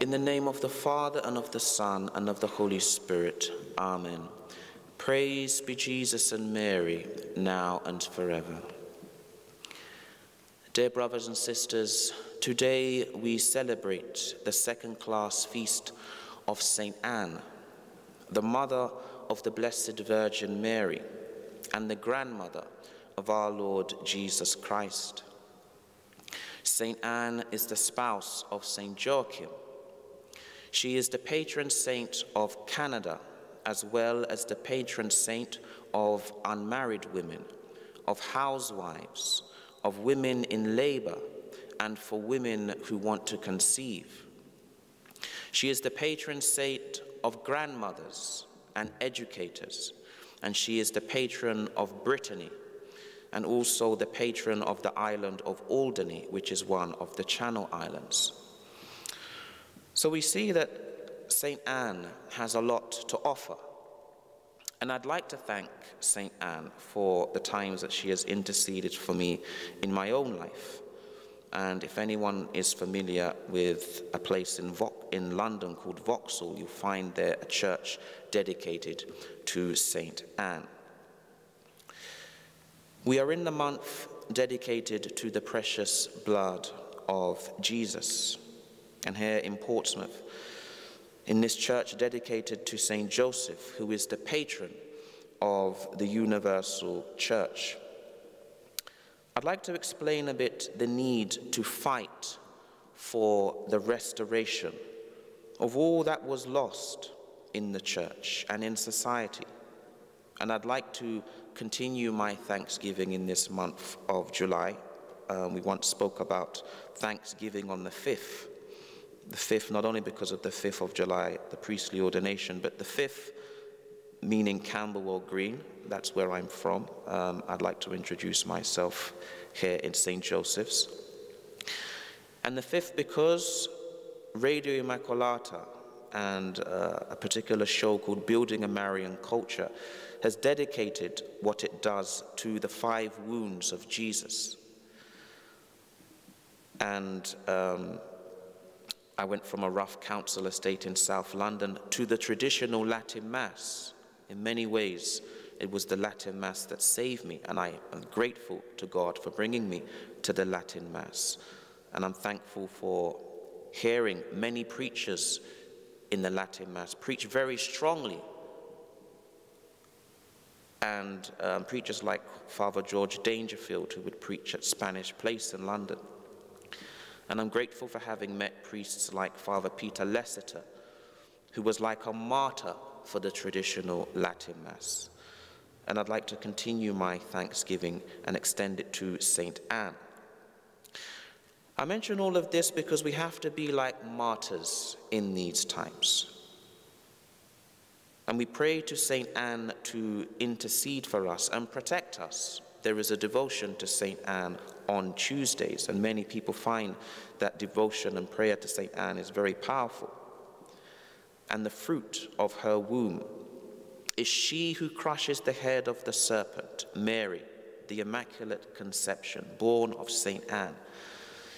In the name of the Father, and of the Son, and of the Holy Spirit. Amen. Praise be Jesus and Mary, now and forever. Dear brothers and sisters, today we celebrate the second class feast of St. Anne, the mother of the Blessed Virgin Mary and the grandmother of our Lord Jesus Christ. St. Anne is the spouse of St. Joachim. She is the patron saint of Canada, as well as the patron saint of unmarried women, of housewives, of women in labor, and for women who want to conceive. She is the patron saint of grandmothers and educators, and she is the patron of Brittany, and also the patron of the island of Alderney, which is one of the Channel Islands. So we see that St. Anne has a lot to offer. And I'd like to thank St. Anne for the times that she has interceded for me in my own life. And if anyone is familiar with a place in, Vo in London called Vauxhall, you'll find there a church dedicated to St. Anne. We are in the month dedicated to the precious blood of Jesus. And here in Portsmouth, in this church dedicated to St. Joseph, who is the patron of the universal church. I'd like to explain a bit the need to fight for the restoration of all that was lost in the church and in society. And I'd like to continue my thanksgiving in this month of July. Um, we once spoke about Thanksgiving on the 5th. The 5th, not only because of the 5th of July, the priestly ordination, but the 5th meaning Camberwell Green. That's where I'm from. Um, I'd like to introduce myself here in St. Joseph's. And the 5th because Radio Immaculata and uh, a particular show called Building a Marian Culture has dedicated what it does to the five wounds of Jesus. And um, I went from a rough council estate in South London to the traditional Latin Mass. In many ways, it was the Latin Mass that saved me, and I am grateful to God for bringing me to the Latin Mass. And I'm thankful for hearing many preachers in the Latin Mass preach very strongly and um, preachers like Father George Dangerfield, who would preach at Spanish Place in London. And I'm grateful for having met priests like Father Peter Lessiter, who was like a martyr for the traditional Latin Mass. And I'd like to continue my thanksgiving and extend it to St. Anne. I mention all of this because we have to be like martyrs in these times. And we pray to St. Anne to intercede for us and protect us. There is a devotion to St. Anne on Tuesdays, and many people find that devotion and prayer to St. Anne is very powerful. And the fruit of her womb is she who crushes the head of the serpent, Mary, the Immaculate Conception, born of St. Anne.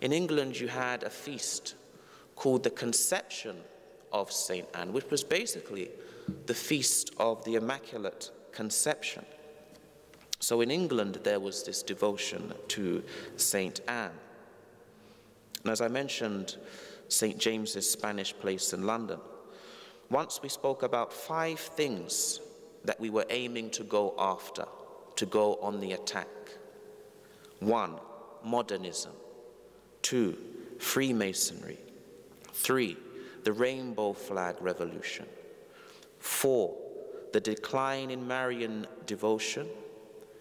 In England, you had a feast called the Conception of St. Anne, which was basically the feast of the Immaculate Conception. So in England, there was this devotion to St. Anne. And as I mentioned, St. James's Spanish place in London. Once we spoke about five things that we were aiming to go after, to go on the attack. One, modernism. Two, Freemasonry. Three, the rainbow flag revolution. Four, the decline in Marian devotion.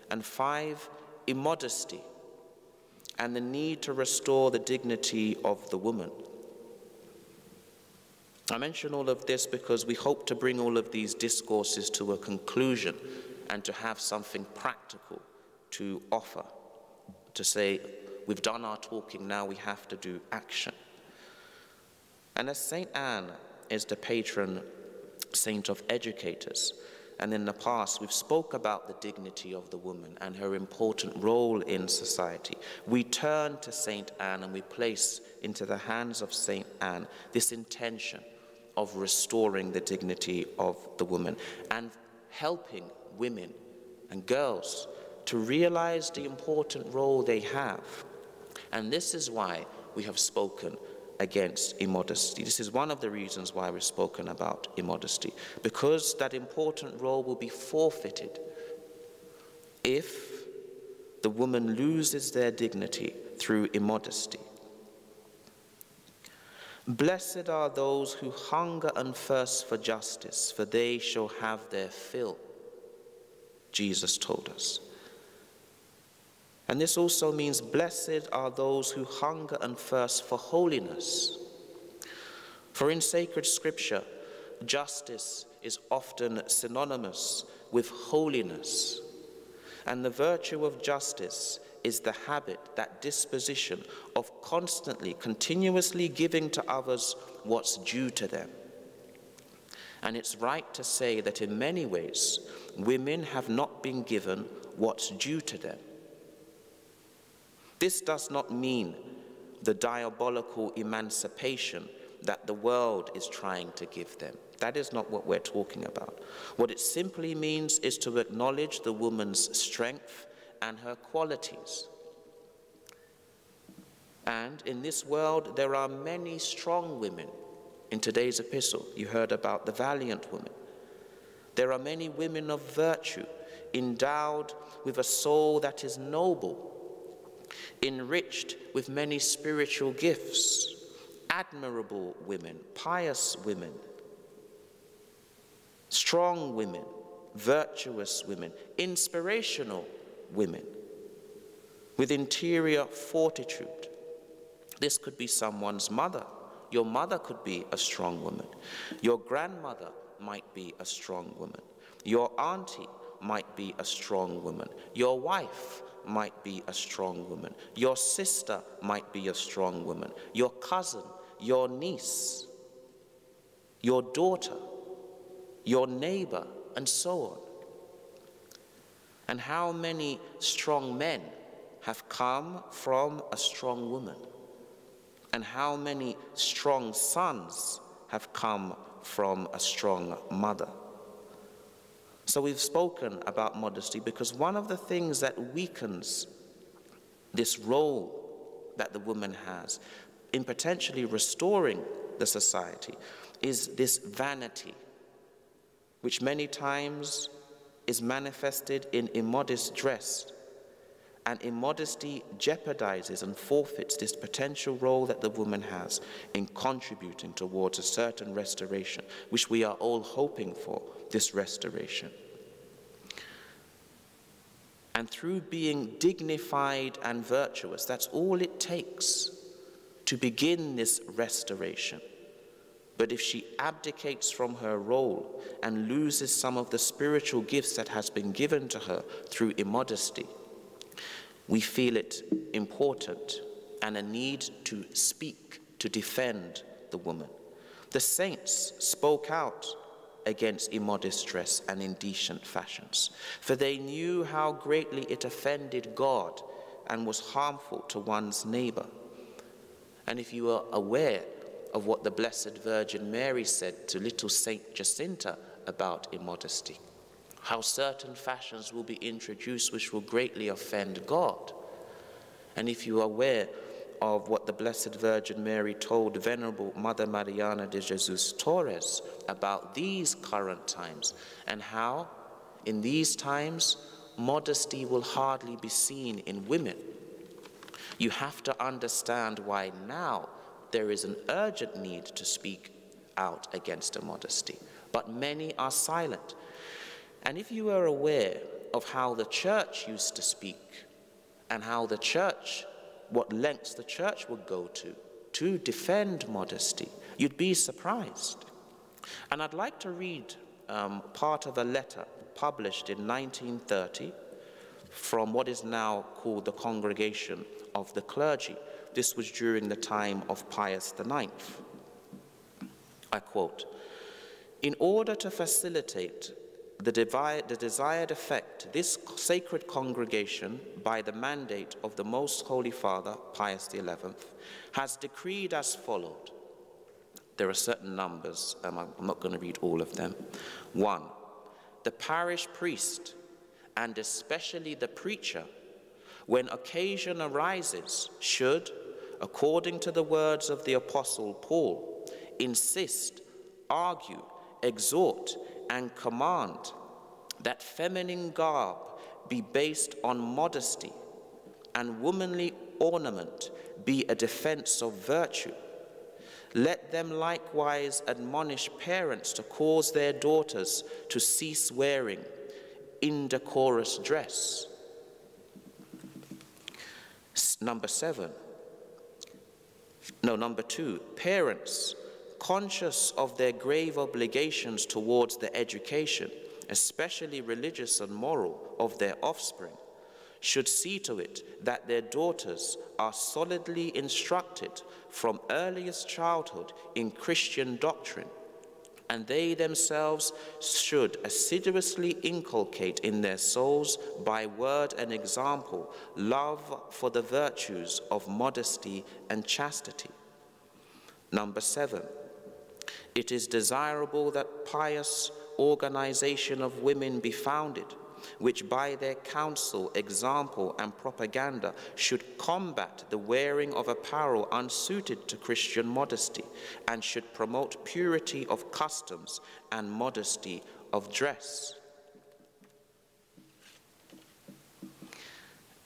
And five, immodesty and the need to restore the dignity of the woman. I mention all of this because we hope to bring all of these discourses to a conclusion and to have something practical to offer, to say, we've done our talking, now we have to do action. And as St. Anne is the patron saint of educators, and in the past we've spoke about the dignity of the woman and her important role in society. We turn to St. Anne and we place into the hands of St. Anne this intention of restoring the dignity of the woman and helping women and girls to realize the important role they have. And this is why we have spoken against immodesty. This is one of the reasons why we've spoken about immodesty, because that important role will be forfeited if the woman loses their dignity through immodesty. Blessed are those who hunger and thirst for justice, for they shall have their fill, Jesus told us. And this also means blessed are those who hunger and thirst for holiness. For in sacred scripture, justice is often synonymous with holiness. And the virtue of justice is the habit, that disposition of constantly, continuously giving to others what's due to them. And it's right to say that in many ways, women have not been given what's due to them. This does not mean the diabolical emancipation that the world is trying to give them. That is not what we're talking about. What it simply means is to acknowledge the woman's strength and her qualities. And in this world, there are many strong women. In today's epistle, you heard about the valiant woman. There are many women of virtue, endowed with a soul that is noble, enriched with many spiritual gifts, admirable women, pious women, strong women, virtuous women, inspirational women with interior fortitude. This could be someone's mother. Your mother could be a strong woman. Your grandmother might be a strong woman. Your auntie might be a strong woman. Your wife might be a strong woman. Your sister might be a strong woman. Your cousin, your niece, your daughter, your neighbor, and so on. And how many strong men have come from a strong woman? And how many strong sons have come from a strong mother? So we've spoken about modesty because one of the things that weakens this role that the woman has in potentially restoring the society is this vanity, which many times is manifested in immodest dress. And immodesty jeopardizes and forfeits this potential role that the woman has in contributing towards a certain restoration, which we are all hoping for, this restoration. And through being dignified and virtuous, that's all it takes to begin this restoration. But if she abdicates from her role and loses some of the spiritual gifts that has been given to her through immodesty, we feel it important and a need to speak, to defend the woman. The saints spoke out against immodest dress and indecent fashions, for they knew how greatly it offended God and was harmful to one's neighbor. And if you are aware of what the Blessed Virgin Mary said to little Saint Jacinta about immodesty. How certain fashions will be introduced which will greatly offend God. And if you are aware of what the Blessed Virgin Mary told Venerable Mother Mariana de Jesus Torres about these current times and how, in these times, modesty will hardly be seen in women. You have to understand why now there is an urgent need to speak out against immodesty, but many are silent. And if you are aware of how the church used to speak and how the church, what lengths the church would go to to defend modesty, you'd be surprised. And I'd like to read um, part of a letter published in 1930 from what is now called the Congregation of the Clergy this was during the time of Pius IX. I quote, in order to facilitate the, the, desired effect, this sacred congregation, by the mandate of the Most Holy Father, Pius XI, has decreed as followed. There are certain numbers, um, and I'm not going to read all of them. One, the parish priest, and especially the preacher, when occasion arises, should, according to the words of the Apostle Paul, insist, argue, exhort, and command that feminine garb be based on modesty and womanly ornament be a defense of virtue. Let them likewise admonish parents to cause their daughters to cease wearing indecorous dress. Number seven. No, number two, parents conscious of their grave obligations towards the education, especially religious and moral, of their offspring, should see to it that their daughters are solidly instructed from earliest childhood in Christian doctrine, and they themselves should assiduously inculcate in their souls by word and example love for the virtues of modesty and chastity. Number seven, it is desirable that pious organization of women be founded, which by their counsel, example, and propaganda should combat the wearing of apparel unsuited to Christian modesty and should promote purity of customs and modesty of dress.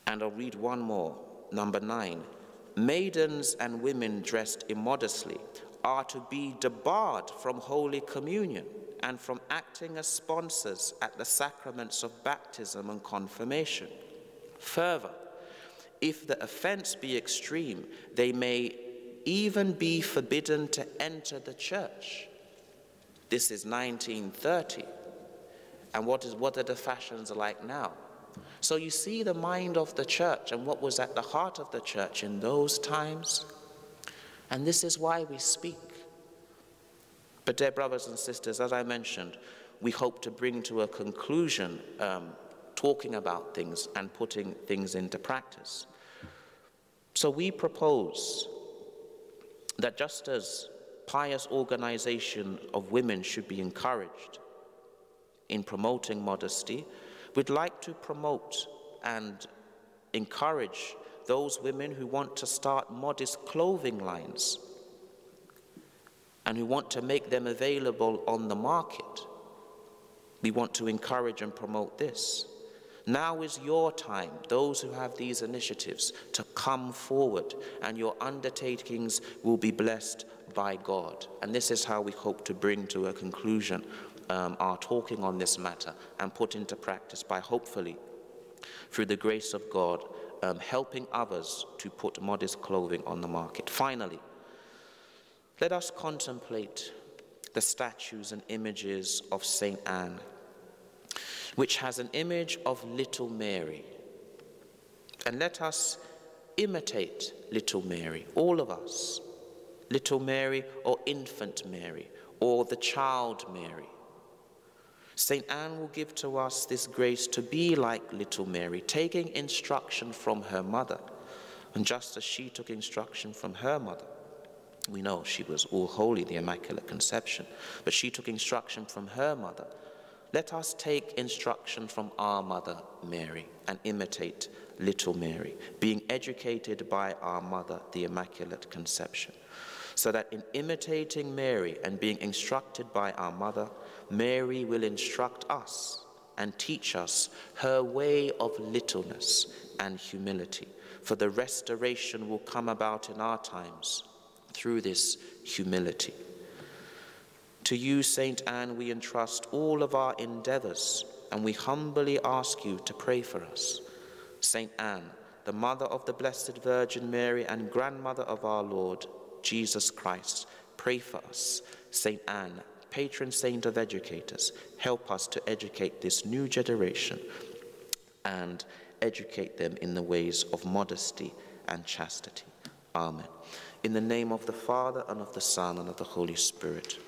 And I'll read one more, number nine. Maidens and women dressed immodestly are to be debarred from Holy Communion and from acting as sponsors at the sacraments of baptism and confirmation. Further, if the offense be extreme, they may even be forbidden to enter the church. This is 1930. And what, is, what are the fashions like now? So you see the mind of the church and what was at the heart of the church in those times and this is why we speak. But, dear brothers and sisters, as I mentioned, we hope to bring to a conclusion um, talking about things and putting things into practice. So, we propose that just as pious organization of women should be encouraged in promoting modesty, we'd like to promote and encourage those women who want to start modest clothing lines and who want to make them available on the market. We want to encourage and promote this. Now is your time, those who have these initiatives, to come forward, and your undertakings will be blessed by God. And this is how we hope to bring to a conclusion um, our talking on this matter and put into practice by hopefully, through the grace of God, um, helping others to put modest clothing on the market. Finally, let us contemplate the statues and images of St. Anne, which has an image of little Mary. And let us imitate little Mary, all of us, little Mary or infant Mary or the child Mary. St. Anne will give to us this grace to be like little Mary, taking instruction from her mother. And just as she took instruction from her mother, we know she was all holy, the Immaculate Conception, but she took instruction from her mother. Let us take instruction from our mother, Mary, and imitate little Mary, being educated by our mother, the Immaculate Conception so that in imitating Mary and being instructed by our mother, Mary will instruct us and teach us her way of littleness and humility. For the restoration will come about in our times through this humility. To you, Saint Anne, we entrust all of our endeavors, and we humbly ask you to pray for us. Saint Anne, the mother of the Blessed Virgin Mary and grandmother of our Lord, Jesus Christ, pray for us. St. Anne, patron saint of educators, help us to educate this new generation and educate them in the ways of modesty and chastity. Amen. In the name of the Father, and of the Son, and of the Holy Spirit.